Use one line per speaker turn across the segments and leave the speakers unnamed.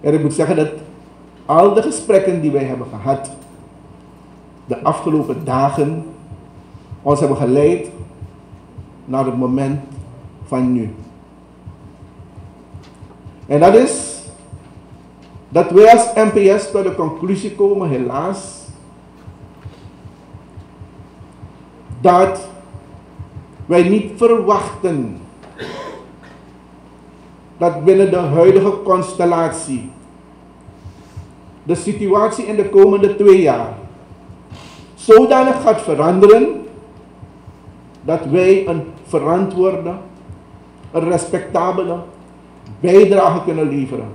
En ik moet zeggen dat al de gesprekken die wij hebben gehad de afgelopen dagen ons hebben geleid naar het moment van nu. En dat is dat wij als NPS tot de conclusie komen, helaas, dat wij niet verwachten dat binnen de huidige constellatie de situatie in de komende twee jaar zodanig gaat veranderen dat wij een verantwoorde, een respectabele bijdrage kunnen leveren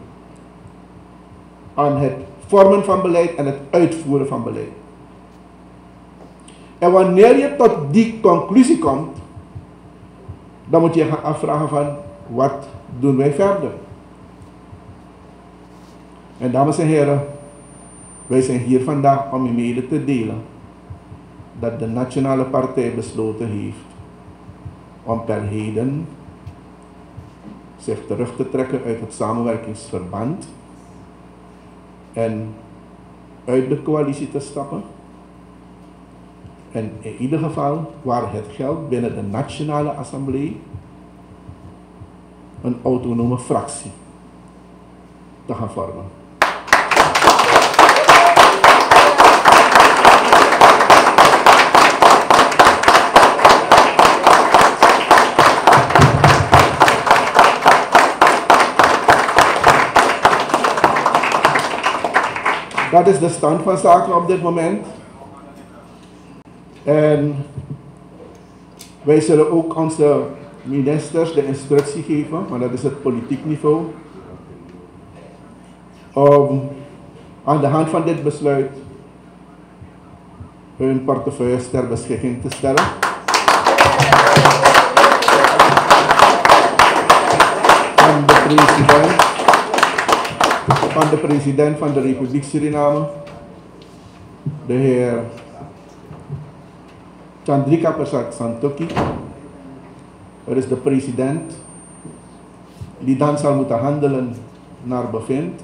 aan het vormen van beleid en het uitvoeren van beleid. En wanneer je tot die conclusie komt, dan moet je gaan afvragen van wat doen wij verder? En dames en heren, wij zijn hier vandaag om u mede te delen dat de Nationale Partij besloten heeft om per heden zich terug te trekken uit het samenwerkingsverband en uit de coalitie te stappen. En in ieder geval waar het geld binnen de Nationale Assemblée een autonome fractie te gaan vormen. Dat is de stand van zaken op dit moment. En wij zullen ook onze ministers de instructie geven, maar dat is het politiek niveau, om aan de hand van dit besluit hun portefeuille ter beschikking te stellen. Van de president, van de president van de Republiek Suriname, de heer Chandrika Persat Santoki. Er is de president die dan zal moeten handelen naar bevind.